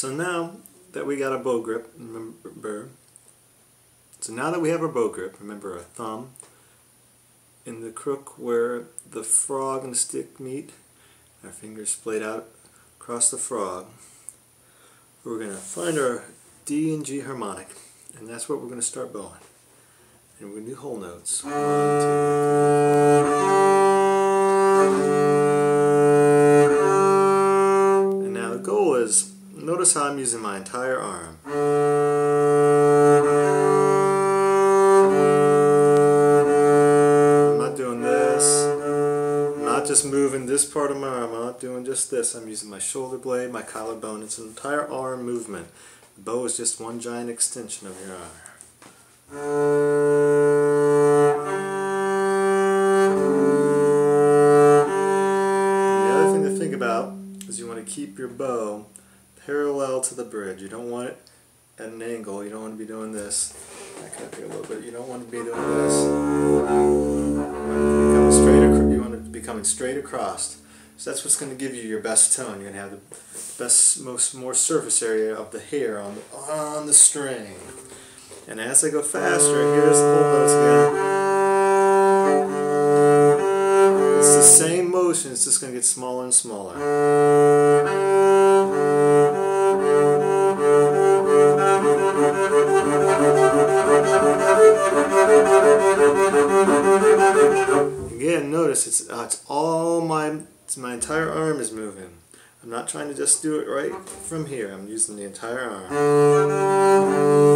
So now that we got a bow grip, remember, so now that we have our bow grip, remember our thumb in the crook where the frog and the stick meet, our fingers splayed out across the frog, we're going to find our D and G harmonic, and that's what we're going to start bowing. And we're going to do whole notes. Notice how I'm using my entire arm. I'm not doing this. I'm not just moving this part of my arm. I'm not doing just this. I'm using my shoulder blade, my collarbone. It's an entire arm movement. The bow is just one giant extension of your arm. The other thing to think about is you want to keep your bow parallel to the bridge. You don't want it at an angle. You don't want to be doing this. Back up here a little bit. You don't want to be doing this. You want, straight you want to be coming straight across. So that's what's going to give you your best tone. You're going to have the best, most, more surface area of the hair on the, on the string. And as I go faster, here's the whole notes again. It's the same motion, it's just going to get smaller and smaller. Again, notice it's, uh, it's all my, it's my entire arm is moving. I'm not trying to just do it right from here. I'm using the entire arm.